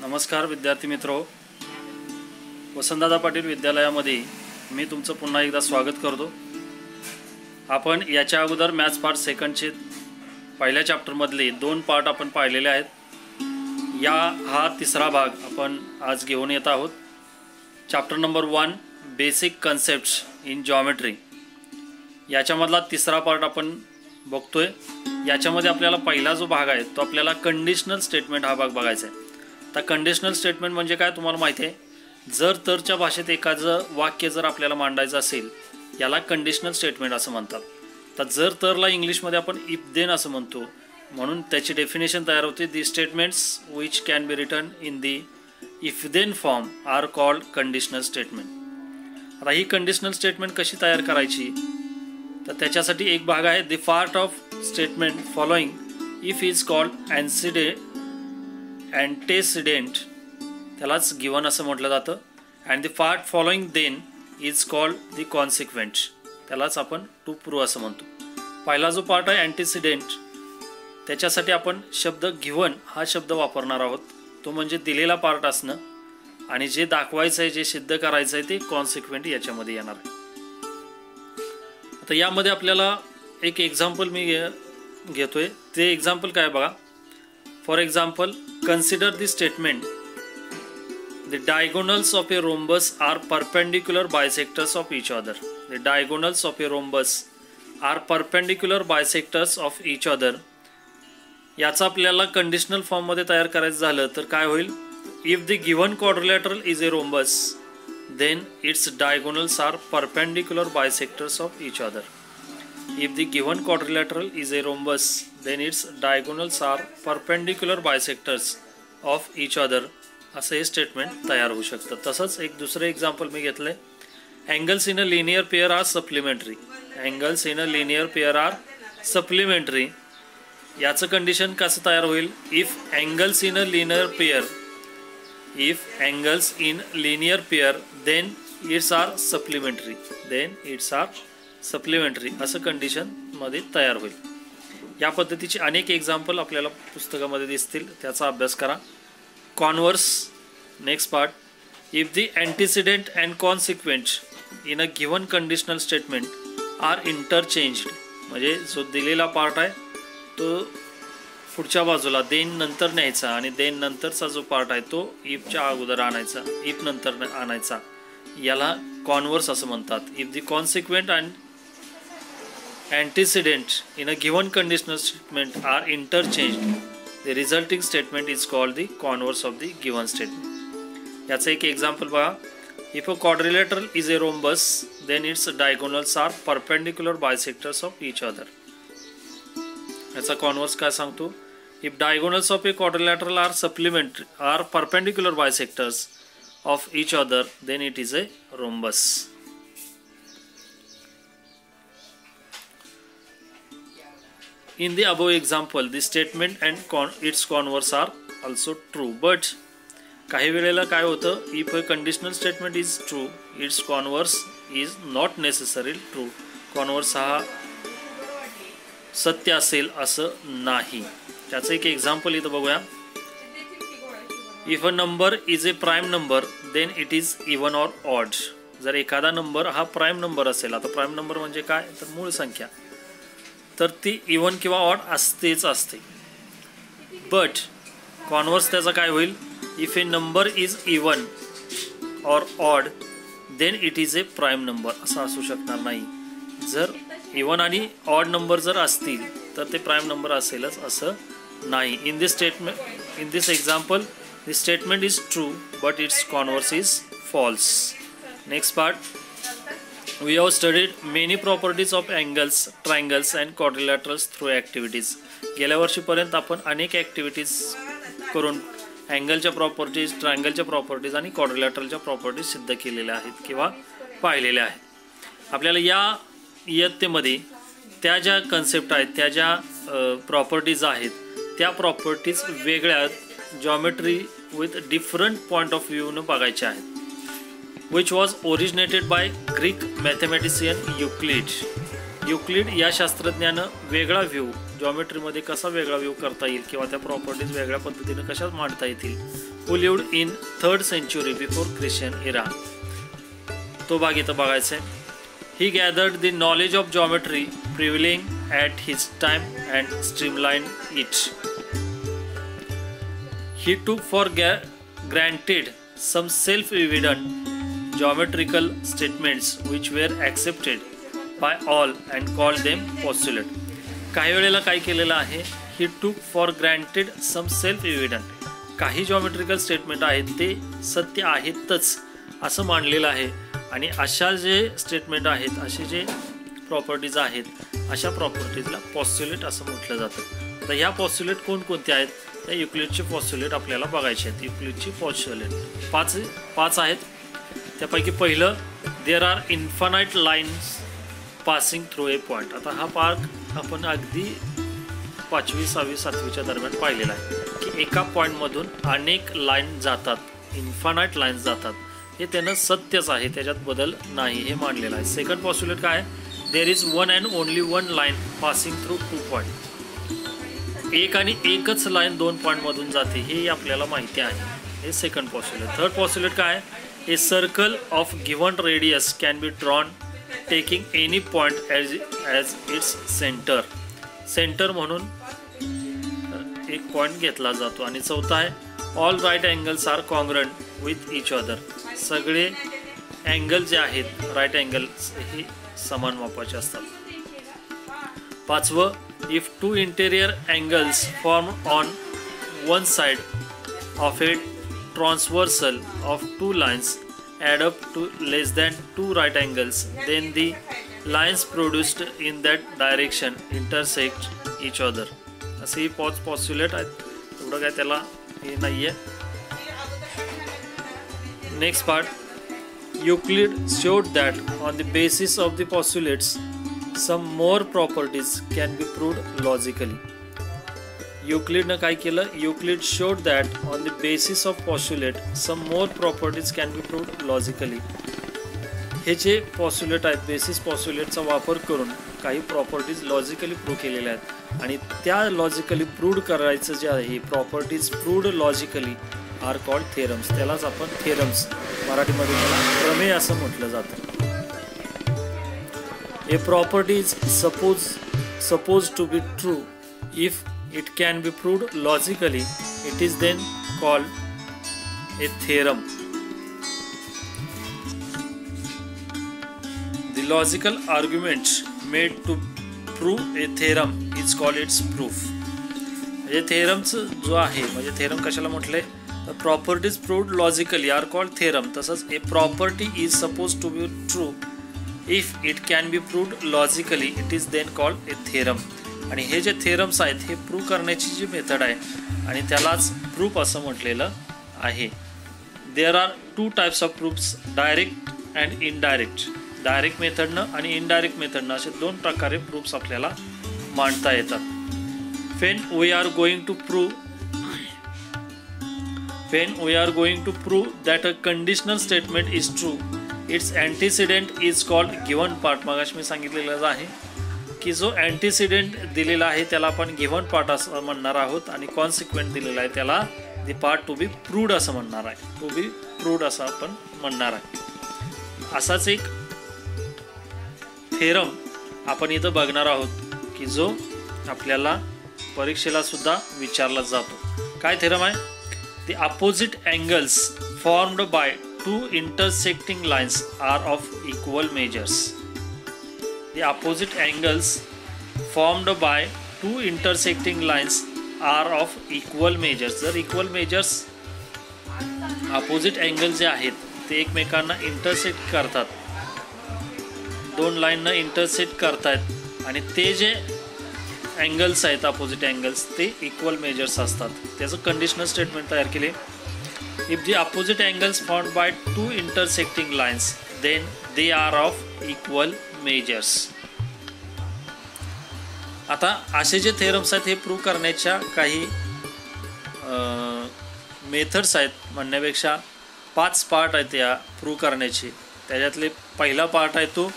नमस्कार विद्यार्थी मित्रो. वसंतदादा पाटील विद्यालयामध्ये मी तुमचं पुन्हा एकदा स्वागत करतो. आपण याच्या अगोदर मॅथ्स पार्ट सेकंडचे पहिल्या चॅप्टरमधले दोन पार्ट आपण पाहिलेले आहेत. या हा तिसरा भाग आपण आज घेऊन येत आहोत. Chapter number one basic concepts in geometry याच्यामधला तिसरा पार्ट आपण बघतोय. याच्यामध्ये आपल्याला पहिला जो भाग आहे तो आपल्याला कंडिशनल स्टेटमेंट हा भाग बघायचा आहे. आता कंडिशनल स्टेटमेंट म्हणजे काय तुम्हाला माहिती आहे? जर तरच्या भाषेत एखादं वाक्य जर आपल्याला मांडायचं असेल याला कंडिशनल स्टेटमेंट असं म्हणतात. तर जर तरला इंग्लिशमध्ये आपण इफ देन असं म्हणतो म्हणून त्याची डेफिनेशन तयार होते. The statements which can be written in the if then form are called conditional statement आता ही कंडिशनल स्टेटमेंट कशी तयार करायची? तर त्याच्यासाठी एक भाग आहे the part of statement following if is called अँसिडे antecedent त्यालाच गिवन असं म्हटलं जातं. And the part following then is called the consequent त्यालाच आपण टू प्रू असं म्हणतो. पहिला जो पार्ट आहे अँटिसिडेंट त्याच्यासाठी आपण शब्द गिवन हा शब्द वापरणार आहोत. तो म्हणजे दिलेला पार्ट असणं. आणि जे दाखवायचं आहे जे सिद्ध करायचं आहे ते कॉन्सिक्वेंट याच्यामध्ये येणार आहे. तर यामध्ये आपल्याला एक एक्झाम्पल मी घे आहे ते एक्झाम्पल काय बघा? For example consider the statement the diagonals of a rhombus are perpendicular bisectors of each other the diagonals of a rhombus are perpendicular bisectors of each other याचा आपल्याला कंडिशनल फॉर्ममध्ये तयार करायचं झालं तर काय होईल? If the given quadrilateral is a rhombus then its diagonals are perpendicular bisectors of each other. If the given quadrilateral is a rhombus, then its diagonals are perpendicular bisectors of each other. असं हे statement तयार होऊ शकतं तसंच एक दुसरं example मी घेतलं आहे angles in a linear pair are supplementary angles in a linear pair are supplementary याचं कंडिशन कसं तयार होईल if angles in a linear pair if angles in linear pair then its are supplementary. Then its are supplementary असं कंडिशनमध्ये तयार होईल. या पद्धतीचे अनेक एक्झाम्पल आपल्याला पुस्तकामध्ये दिसतील. त्याचा अभ्यास करा. Converse next part if the antecedent and consequent in a given conditional statement are interchanged म्हणजे जो दिलेला पार्ट आहे तो पुढच्या बाजूला देन नंतर न्यायचा आणि देन नंतरचा जो पार्ट आहे तो इफच्या अगोदर आणायचा इफ नंतर आणायचा. याला कॉन्वर्स असं म्हणतात. If the consequent and antecedent in a given conditional statement are interchange the resulting statement is called the converse of the given statement याचं एक एक्झाम्पल बघा. If a quadrilateral is a rhombus then its diagonals are perpendicular bisectors of each other याचा converse काय सांगतो? If diagonals of a quadrilateral are supplementary are perpendicular bisectors of each other then it is a rhombus in the above example the statement and con- its converse are also true. But काही वेळेला काय होतं? If a conditional statement is true its converse is not necessary true converse हा सत्य असेल असं नाही. त्याचं एक एक्झाम्पल इथं बघूया. If a number is a prime number then it is even or odd जर एखादा नंबर हा प्राईम नंबर असेल आता प्राईम नंबर म्हणजे काय? तर मूळ संख्या. तर ती इवन किंवा ऑड असतेच असते. बट कॉन्वर्स त्याचा काय होईल? If a number is even or odd then it is a prime number असा असू शकणार नाही. जर इवन आणि ऑड नंबर जर असतील तर ते प्राईम नंबर असेलच असं नाही. In this statement in this example this statement is true but its converse is false next part we have studied many properties of angles triangles and quadrilaterals through activities गेल्या वर्षीपर्यंत आपण अनेक activities करून अँगलच्या properties ट्रायंगलच्या properties आणि क्वाड्रिलॅटरलच्या properties सिद्ध केलेल्या आहेत किंवा पाहिलेल्या आहेत. आपल्याला या इयत्तेमध्ये त्या ज्या कन्सेप्ट आहेत त्या ज्या प्रॉपर्टीज आहेत त्या प्रॉपर्टीज वेगळ्या geometry with different point of व्ह्यूनं बघायच्या आहेत. Which was originated by Greek mathematician Euclid Euclid या शास्त्रज्ञानं वेगळा व्ह्यू जॉमेट्रीमध्ये कसा वेगळा व्ह्यू करता येईल किंवा त्या प्रॉपर्टीज वेगळ्या पद्धतीने कशा मांडता येतील who lived in third century before Christian era तो भाग इथं बघायचा आहे. He gathered the knowledge of geometry prevailing at his time and streamlined it. he took for granted some self evident geometrical statements which were accepted by all and called them postulate. काही वेळेला काय केलेलं आहे? ही took for granted some self evident काही geometrical statement आहेत ते सत्य आहेतच असं मानलेलं आहे. आणि अशा जे स्टेटमेंट आहेत असे जे प्रॉपर्टीज आहेत अशा प्रॉपर्टीजला पॉस्युलेट असं म्हटलं जातं. तर ह्या पॉस्युलेट कोणकोणत्या आहेत? त्या युक्लिडचे पॉस्युलेट आपल्याला बघायचे आहेत. युक्लिडची पॉस्युलेट पाच पाच आहेत. त्यापैकी पहिलं there are infinite lines passing through a point आता हा पार्क आपण अगदी पाचवी सहावी सातवीच्या दरम्यान पाहिलेला आहे. की एका पॉईंटमधून अनेक लाईन जातात. इन्फानाईट लाईन्स जातात. हे त्यानं सत्यच आहे त्याच्यात बदल नाही हे मांडलेलं आहे. सेकंड पॉस्युलेट काय? आहे there is one and only one line passing through two point एक आणि एकच लाईन दोन पॉईंटमधून जाते हे आपल्याला माहिती आहे. हे सेकंड पॉस्युलेट थर्ड पॉस्युलेट काय? आहे a circle of given radius can be drawn taking any point as as its centre centre म्हणून एक पॉईंट घेतला जातो. आणि चौथा आहे all right angles are congruent with each other सगळे अँगल जे आहेत राईट अँगल हे समान मापाचे असतात. पाचवं if two interior angles form on one side of a transversal of two lines add up to less than two right angles then the lines produced in that direction intersect each other. असे ही पॉच postulate आहेत. एवढं काय त्याला हे नाही आहे next part Euclid showed that on the basis of the postulates some more properties can be proved logically. युक्लिडनं काय केलं? Euclid showed that on the basis of postulate some more properties can be proved logically हे जे postulate आहेत basis पॉस्युलेटचा वापर करून काही प्रॉपर्टीज लॉजिकली प्रूव्ह केलेल्या आहेत. आणि त्या लॉजिकली प्रूव्ड करायचं जे आहे properties proved logically are called theorems. त्यालाच आपण थेरम्स मराठीमध्ये त्याला प्रमेय असं म्हटलं जातं. A properties suppose suppose to be true if it can be proved logically it is then called a theorem the logical argument made to prove a theorem is call its proof म्हणजे थेरमचं जो आहे म्हणजे theorem कशाला म्हटलं आहे properties proved logically are called theorem तसंच a property is suppose to be true if it can be proved logically it is then called a theorem आणि हे जे थेरम्स आहेत हे प्रूव्ह करण्याची जी मेथड आहे आणि त्यालाच प्रूफ असं म्हटलेलं आहे. There are two types of proofs direct and indirect direct मेथडनं आणि इनडायरेक्ट मेथडनं असे दोन प्रकारे प्रूफ्स आपल्याला मांडता येतात. When we are going to prove When we are going to prove that a conditional statement is true its antecedent is called given part मगाशी मी सांगितलेलं आहे की जो अँटीसिडेंट दिलेला आहे त्याला आपण गिव्हन पार्ट असं म्हणणार आहोत आणि कॉन्सिक्वेंट दिलेला आहे त्याला the part to be proved असं म्हणणार आहे. टू बी प्रूड असं आपण म्हणणार आहे. असाच एक थेरम आपण इथं बघणार आहोत की जो आपल्याला परीक्षेला सुद्धा विचारला जातो. काय थेरम आहे? The opposite angles formed by two intersecting lines are of equal measures. the opposite angles formed by two intersecting lines are of equal measures जर इक्वल मेजर्स अपोजिट अँगल जे आहेत ते एकमेकांना इंटरसेक्ट करतात दोन लाईननं इंटरसेक्ट करतायत आणि ते जे अँगल्स आहेत अपोजिट अँगल्स ते इक्वल मेजर्स असतात. त्याचं कंडिशनल स्टेटमेंट तयार केले. If the opposite angles found by two intersecting lines then they are of equal measures आता असे जे थेरम्स आहेत हे प्रूव्ह करण्याच्या काही मेथड्स आहेत म्हणण्यापेक्षा पाच पार्ट आहेत या प्रूव्ह करण्याचे. त्याच्यातले पहिला पार्ट आहे तो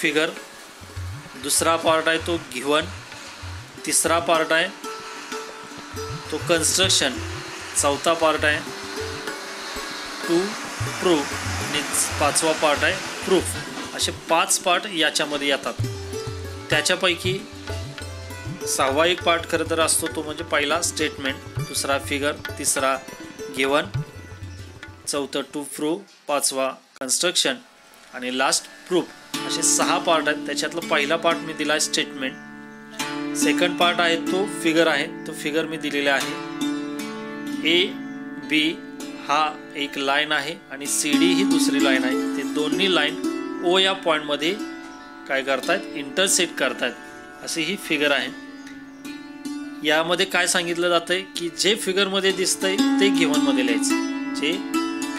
फिगर दुसरा पार्ट आहे तो घिवन तिसरा पार्ट आहे. तो कन्स्ट्रक्शन चौथा पार्ट आहे. टू प्रूफ आणि पाचवा पार्ट आहे प्रूफ असे पाच पार्ट याच्यामध्ये येतात. त्याच्यापैकी सहावा एक पार्ट खरं तर असतो तो म्हणजे पहिला स्टेटमेंट दुसरा फिगर तिसरा गिवन चौथं टू प्रूफ पाचवा कन्स्ट्रक्शन आणि लास्ट प्रूफ असे सहा पार्ट आहेत. त्याच्यातलं पहिला पार्ट मी दिला आहे स्टेटमेंट सेकंड पार्ट आहे तो फिगर आहे. तो फिगर मी दिलेला आहे. ए बी हा एक लाईन आहे आणि सी डी ही दुसरी लाईन आहे. ते दोन्ही लाईन ओ या पॉईंटमध्ये काय करतायत? इंटरसेट करतायत. अशी ही फिगर आहे. यामध्ये काय सांगितलं जातंय? की जे फिगरमध्ये दिसतंय ते गिव्हनमध्ये लिहायचं. जे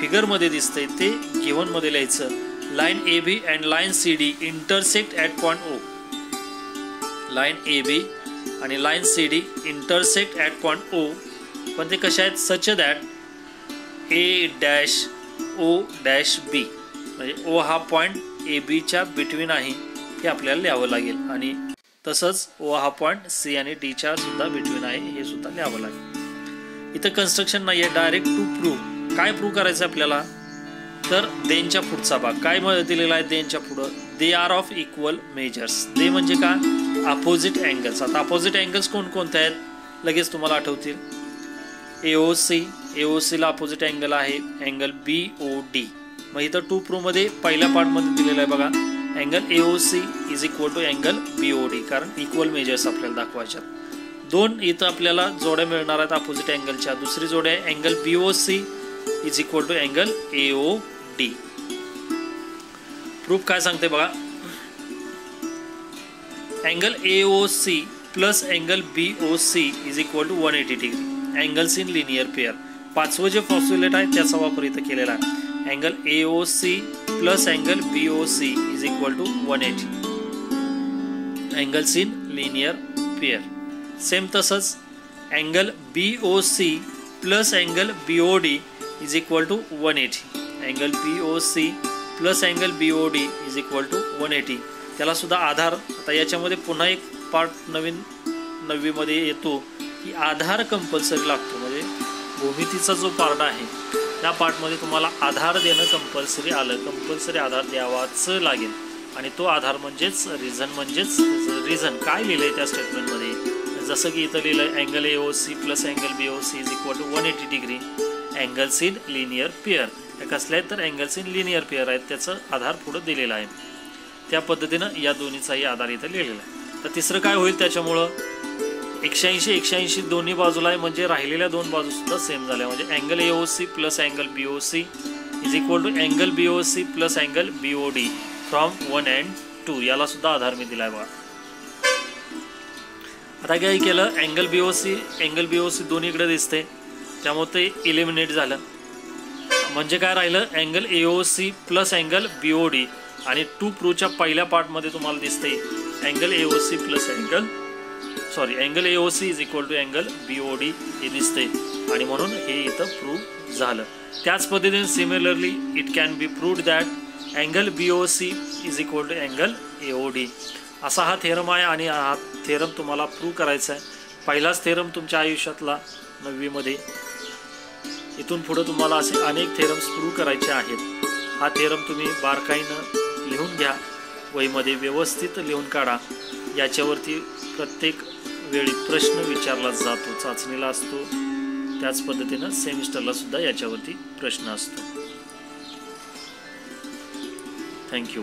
फिगरमध्ये दिसतंय ते गिव्हनमध्ये लिहायचं. Line A B and line C D intersect at point O line A B आणि line C D intersect at point O. पण ते कसे आहेत? Such that A dash O dash B. म्हणजे ओ हा पॉईंट ए बीच्या between आहे हे आपल्याला लिहावं लागेल. आणि तसंच ओ हा पॉईंट सी आणि डीच्या सुद्धा बिटवीन आहे हे सुद्धा लिहावं लागेल. इथं कन्स्ट्रक्शन नाही आहे डायरेक्ट टू प्रूव्ह काय प्रूव्ह करायचं आपल्याला? तर देनच्या पुढचा भाग. काय दिलेला आहे देनच्या पुढं? They are of equal measures they म्हणजे काय अपोजिट अँगल्स आता अपोजिट अँगल्स कोणकोणते आहेत? लगेच तुम्हाला आठवतील. ए ओ सी ए ओ सीला अपोजिट अँगल आहे. अँगल बी ओ डी मग इथं टू प्रूमध्ये पहिल्या पार्टमध्ये दिलेलं आहे बघा. Angle A O C is equal to angle B O D कारण इक्वल मेजर्स आपल्याला दाखवायच्या दोन इथं आपल्याला जोड्या मिळणार आहेत अपोजिट अँगलच्या दुसरी जोड्या आहे angle B O C is equal to angle A O D proof काय सांगते बघा? Angle A O C plus angle B O C is equal to one eighty degree angles in linear pair पाचवं जे postulate आहे त्याचा वापर इथं केलेला आहे. Angle A O C plus angle B O C is equal to one eighty angles in linear pair same तसंच angle B O C plus angle B O D is equal to one eighty angle B O C plus angle B O D is equal to one eighty त्याला सुद्धा आधार. आता याच्यामध्ये पुन्हा एक part नवीन नववीमध्ये येतो की आधार compulsory लागतो. म्हणजे भूमितीचा जो पार्ट आहे त्या पार्टमध्ये तुम्हाला आधार देणं कंपल्सरी आलं. कंपल्सरी आधार द्यावाच लागेल. आणि तो आधार म्हणजेच रिझन म्हणजेच रिझन काय लिहिलं आहे त्या स्टेटमेंटमध्ये जसं की इथं लिहिलं आहे angle A O C plus angle B O C is equal to one eighty degree angles in linear pair त्या कसल्या आहेत तर अँगल्स इन लिनियर पेअर आहेत त्याचं आधार पुढं दिलेला आहे. त्या पद्धतीनं या दोन्हीचाही आधार इथं लिहिलेला आहे. तर तिसरं काय होईल त्याच्यामुळं? एकशे ऐंशी एकशे ऐंशी दोन्ही बाजूला आहे म्हणजे राहिलेल्या दोन बाजू सुद्धा सेम झाल्या. म्हणजे angle A O C plus angle B O C is equal to angle B O C plus angle B O D from one and two याला सुद्धा आधार मी दिलाय बघा. आता काय केलं? Angle B O C angle B O C दोन्हीकडे दिसते त्यामुळे ते इलिमिनेट झालं. म्हणजे काय राहिलं? Angle A O C plus angle B O D आणि टू प्रूच्या पहिल्या पार्टमध्ये तुम्हाला दिसते angle A O C plus angle sorry angle A O C is equal to angle B O D हे दिसते आणि म्हणून हे इथं प्रूव्ह झालं. त्याच पद्धतीने similarly it can be proved that angle B O C is equal to angle A O D असा हा थेरम आहे आणि हा थेरम तुम्हाला प्रूव्ह करायचा आहे. पहिलाच थेरम तुमच्या आयुष्यातला नववीमध्ये. इथून पुढं तुम्हाला असे अनेक थेरम्स प्रूव्ह करायचे आहेत. हा थेरम तुम्ही बारकाईनं लिहून घ्या. वहीमध्ये व्यवस्थित लिहून काढा. याच्यावरती प्रत्येक वेळी प्रश्न विचारला जातो चाचणीला असतो. त्याच पद्धतीनं सेमिस्टरला सुद्धा याच्यावरती प्रश्न असतो. थँक्यू